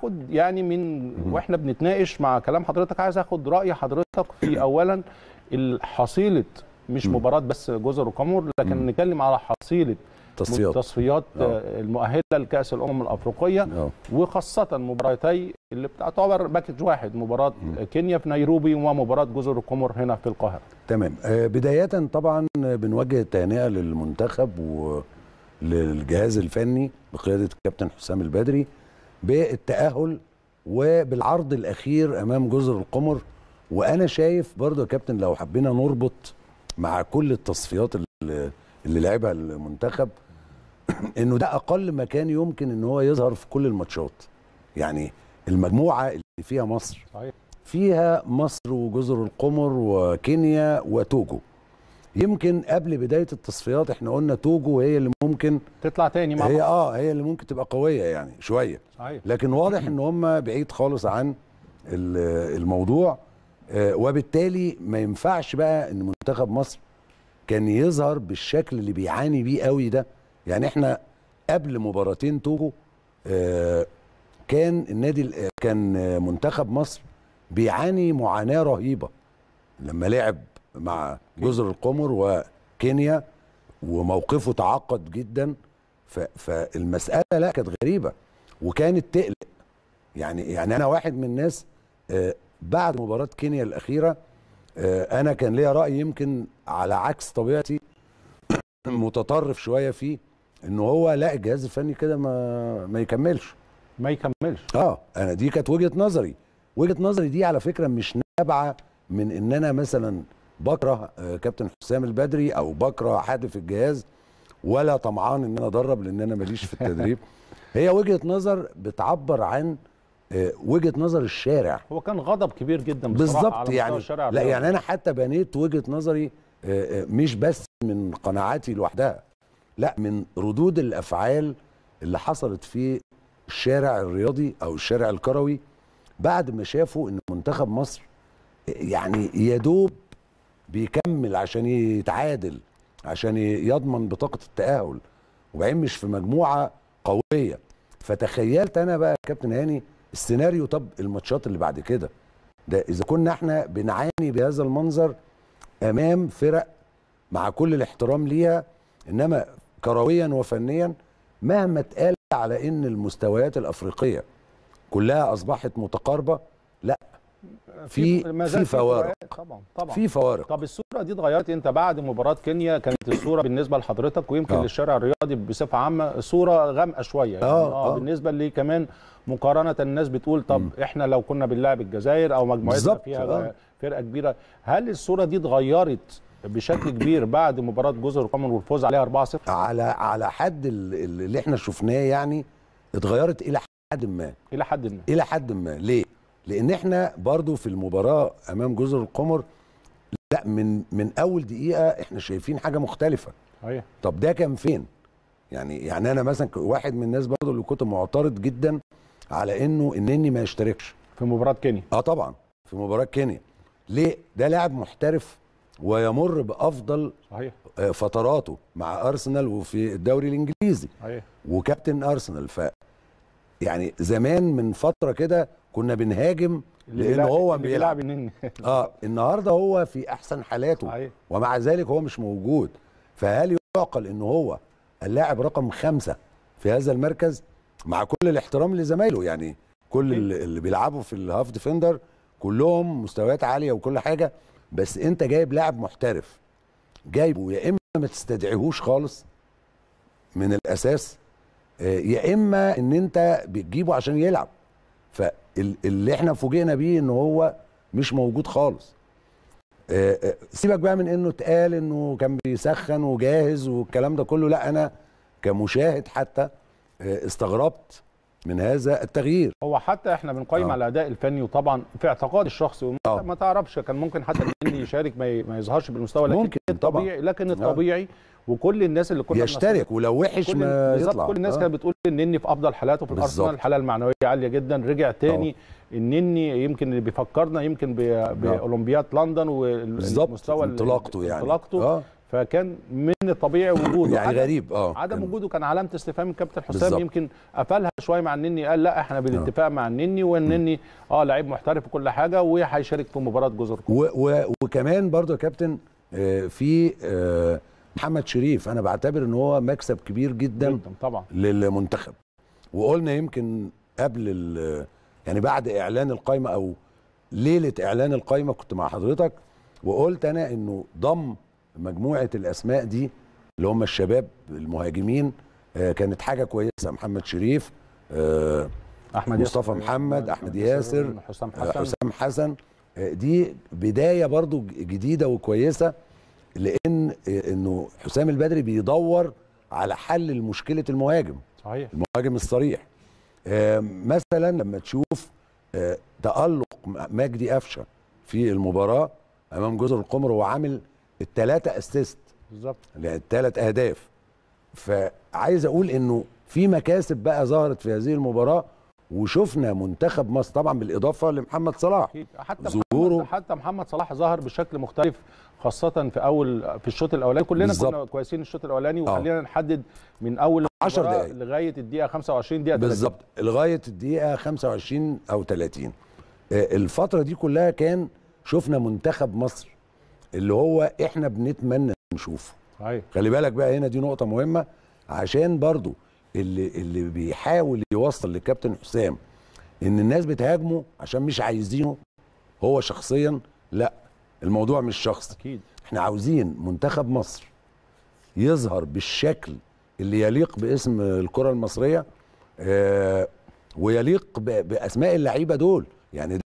آخد يعني من وإحنا بنتناقش مع كلام حضرتك عايز آخد رأي حضرتك في اولا حصيله مش مباراة بس جزر القمر لكن نتكلم على حصيلة تصفيات. تصفيات آه. المؤهلة لكأس الأمم الأفريقية آه. وخاصة مباراتي اللي بتعتبر package واحد مباراة كينيا في نيروبي ومباراة جزر القمر هنا في القاهرة. تمام. آه، بداية طبعا بنوجه التهنئة للمنتخب وللجهاز الفني بقيادة الكابتن حسام البدري. بالتأهل وبالعرض الأخير أمام جزر القمر. وأنا شايف برضو يا كابتن لو حبينا نربط مع كل التصفيات اللي, اللي لعبها المنتخب إنه ده أقل مكان يمكن إن هو يظهر في كل الماتشات. يعني المجموعة اللي فيها مصر فيها مصر وجزر القمر وكينيا وتوجو. يمكن قبل بداية التصفيات إحنا قلنا توجو هي اللي ممكن تطلع تاني مع هي. آه هي اللي ممكن تبقى قوية يعني شوية. صحيح. لكن واضح إن هم بعيد خالص عن ال- الموضوع. آه، وبالتالي ما ينفعش بقى إن منتخب مصر كان يظهر بالشكل اللي بيعاني بيه قوي ده. يعني إحنا قبل مباراتين توجو آه، كان النادي ال- كان منتخب مصر بيعاني معاناة رهيبة. لما لعب مع جزر القمر وكينيا وموقفه تعقد جدا فالمسألة لا كانت غريبة وكانت تقلق. يعني يعني أنا واحد من الناس آه، بعد مباراة كينيا الأخيرة آه، أنا كان ليا رأي يمكن على عكس طبيعتي متطرف شوية فيه إن هو لا الجهاز الفني كده ما ما يكملش. ما يكملش. آه أنا دي كانت وجهة نظري. وجهة نظري دي على فكرة مش نابعة من إن أنا مثلا بكره آه، كابتن حسام البدري أو بكره حد في الجهاز ولا طمعان ان أنا ادرب لأن أنا ماليش في التدريب هي وجهة نظر بتعبر عن آه، وجهة نظر الشارع هو كان غضب كبير جدا بالظبط يعني الشارع لا. يعني أنا حتى بنيت وجهة نظري آه، مش بس من قناعاتي لوحدها لا من ردود الأفعال اللي حصلت في الشارع الرياضي أو الشارع الكروي بعد ما شافوا إن منتخب مصر يعني يدوب بيكمل عشان يتعادل عشان يضمن بطاقة التأهل وبعدين مش في مجموعة قوية. فتخيلت أنا بقى يا كابتن هاني السيناريو طب الماتشات اللي بعد كده ده إذا كنا إحنا بنعاني بهذا المنظر أمام فرق مع كل الاحترام ليها إنما كرويا وفنيا مهما اتقال على إن المستويات الأفريقية كلها أصبحت متقاربة لأ في- في فوارق. طبعا طبعا في فوارق طب الصورة دي اتغيرت انت بعد مباراة كينيا كانت الصورة بالنسبة لحضرتك ويمكن آه. للشارع الرياضي بصفة عامة صورة غامقة شوية يعني آه، آه آه. بالنسبة لي كمان مقارنة الناس بتقول طب مم. إحنا لو كنا بنلاعب الجزائر أو مجموعتنا فيها آه. فرقة كبيرة هل الصورة دي اتغيرت بشكل كبير بعد مباراة جزر القمر والفوز عليها 4-0 على على حد ال- ال- اللي إحنا شفناه يعني اتغيرت إلى حد ما إلى حد ما إلى حد ما ليه لأن إحنا برضو في المباراه امام جزر القمر لا من من اول دقيقه إحنا شايفين حاجة مختلفه. صحيح. طب ده كان فين؟ يعني يعني أنا مثلا واحد من الناس برضو اللي كنت معترض جدا على انه انني ما يشتركش. في مباراة كينيا. آه طبعا في مباراة كينيا. ليه؟ ده لاعب محترف ويمر بأفضل صحيح. آه، فتراته مع أرسنال وفي الدوري الإنجليزي. صحيح. وكابتن أرسنال ف يعني زمان من فترة كده كنا بنهاجم لأن هو بيلعب آه النهارده هو في أحسن حالاته صحيح. ومع ذلك هو مش موجود. فهل يعقل إن هو اللاعب رقم خمسة في هذا المركز؟ مع كل الاحترام لزمايله يعني كل اللي بيلعبوا في ال half defender كلهم مستويات عالية وكل حاجة بس أنت جايب لاعب محترف جايبه يا إما ما تستدعيهوش خالص من الأساس آه، يا إما إن أنت بتجيبه عشان يلعب. فاللي إحنا فوجئنا بيه ان هو مش موجود خالص. آه، آه، سيبك بقى من انه اتقال انه كان بيسخن وجاهز والكلام ده كله. لا أنا كمشاهد حتى آه، استغربت من هذا التغيير. هو حتى إحنا بنقيم آه. على الاداء الفني وطبعا في اعتقاد الشخصي آه. ما تعرفش كان ممكن حتى النني يشارك ما يظهرش بالمستوى لكن ممكن طبعا. الطبيعي لكن الطبيعي وكل الناس اللي كنا يشترك ولو وحش ما يطلع. كل الناس آه. كانت بتقول النني في أفضل حالاته في. الأرسنال الحاله المعنوية عالية جدا رجع تاني النني يمكن اللي بيفكرنا يمكن ب- باولمبياد لندن والمستوى ال- انطلاقته يعني. انطلاقته. آه. فكان من الطبيعي وجوده. يعني غريب آه. عدم وجوده كان علامة استفهام الكابتن حسام بالظبط. يمكن قفلها شوية مع النني قال لا إحنا بالاتفاق مع النني والنني آه لعيب محترف وكل حاجة وهيشارك في مباراة جزر. و و وكمان برضو يا كابتن آه، في آه، محمد شريف أنا بعتبر إن هو مكسب كبير جدا جدا طبعا. للمنتخب. وقلنا يمكن قبل يعني بعد إعلان القائمه أو ليلة إعلان القائمه كنت مع حضرتك وقلت أنا إنه ضم مجموعة الأسماء دي اللي هم الشباب المهاجمين آه، كانت حاجة كويسة. محمد شريف آه، أحمد مصطفى ياسر، محمد، أحمد ياسر، حسام آه، حسن. حسام حسن. دي بداية برضو جديدة وكويسة. لأن انه حسام البدري بيدور على حل لمشكلة المهاجم. صحيح. المهاجم الصريح. آه، مثلا لما تشوف آه، تألق مجدي قفشة في المباراة أمام جزر القمر هو عامل الثلاثه أسيست. بالظبط. الثلاث أهداف. فعايز أقول إنه في مكاسب بقى ظهرت في هذه المباراة وشفنا منتخب مصر طبعا بالإضافة لمحمد صلاح. حتى ظهوره- محمد حتى محمد صلاح ظهر بشكل مختلف خاصة في أول في الشوط الأولاني كلنا بالظبط. كنا كويسين الشوط الأولاني آه. وخلينا نحدد من أول 10 المباراة دقايق. لغاية الدقيقة 25 دقيقة 30. بالظبط لغاية الدقيقة 25 أو 30 آه، الفترة دي كلها كان شفنا منتخب مصر اللي هو إحنا بنتمنى نشوفه صحيح خلي بالك بقى هنا دي نقطة مهمة عشان برضو اللي اللي بيحاول يوصل للكابتن حسام إن الناس بتهاجمه عشان مش عايزينه هو شخصيا لا الموضوع مش شخصي. أكيد. إحنا عاوزين منتخب مصر يظهر بالشكل اللي يليق باسم الكرة المصرية آه ويليق بأسماء اللعيبة دول. يعني